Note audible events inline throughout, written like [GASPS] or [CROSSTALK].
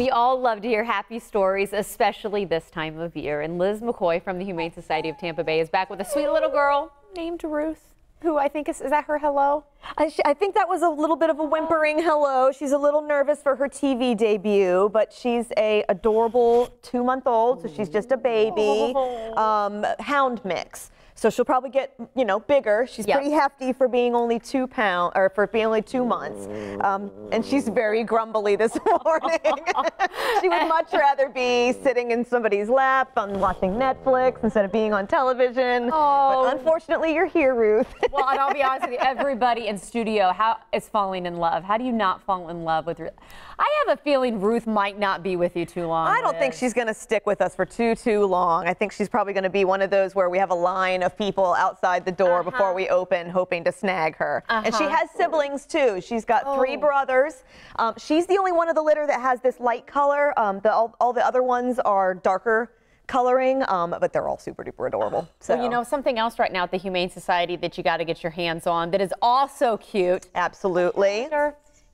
We all love to hear happy stories, especially this time of year. And Liz McCoy from the Humane Society of Tampa Bay is back with a sweet little girl named Ruth who I think is, is that her hello? I, I, think that was a little bit of a whimpering hello. She's a little nervous for her TV debut, but she's a adorable two month old, so she's just a baby. Um, hound mix. So she'll probably get, you know, bigger. She's yep. pretty hefty for being only two pounds, or for being only two months. Um, and she's very grumbly this [LAUGHS] morning. [LAUGHS] she would much rather be sitting in somebody's lap and watching Netflix instead of being on television. Oh. But unfortunately, you're here, Ruth. [LAUGHS] well, and I'll be honest with you, everybody in studio how is falling in love. How do you not fall in love with Ruth? I have a feeling Ruth might not be with you too long. I don't think she's going to stick with us for too, too long. I think she's probably going to be one of those where we have a line of of people outside the door uh -huh. before we open hoping to snag her. Uh -huh. And she uh-huh. has siblings too. She's got oh. three brothers. Um, she's the only one of the litter that has this light color. Um, the, all, all the other ones are darker coloring, um, but they're all super duper adorable. So [GASPS] well, you know something else right now at the Humane Society that you got to get your hands on that is also cute. Absolutely.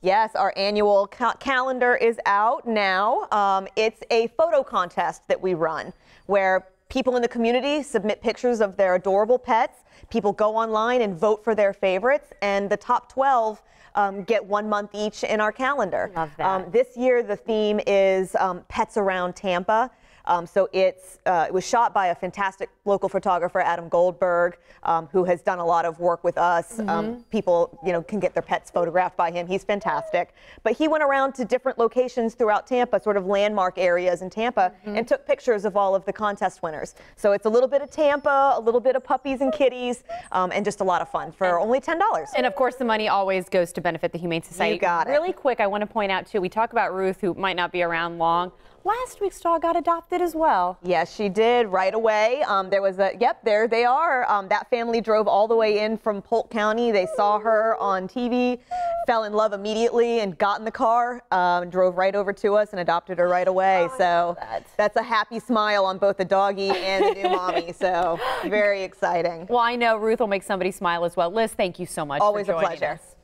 Yes, our annual ca calendar is out now. Um, it's a photo contest that we run where People in the community submit pictures of their adorable pets. People go online and vote for their favorites, and the top 12 um, get one month each in our calendar. Love that. Um, this year, the theme is um, Pets Around Tampa. Um, so it's uh, it was shot by a fantastic local photographer, Adam Goldberg, um, who has done a lot of work with us. Mm -hmm. people, you know, can get their pets photographed by him. He's fantastic. But he went around to different locations throughout Tampa, sort of landmark areas in Tampa, mm -hmm. and took pictures of all of the contest winners. So it's a little bit of Tampa, a little bit of puppies and kitties, um, and just a lot of fun for and, only ten dollars. And of course, the money always goes to benefit the Humane Society. You got it. Really quick, I want to point out too. We talk about Ruth, who might not be around long. Last week's dog got adopted as well. Yes, she did right away. Um, there was a, yep, there they are. Um, that family drove all the way in from Polk County. They saw her on TV, fell in love immediately and got in the car, um, drove right over to us and adopted her right away. Oh, so that. that's a happy smile on both the doggy and the new mommy. [LAUGHS] So very exciting. Well, I know Ruth will make somebody smile as well. Liz, thank you so much Always a pleasure. Us.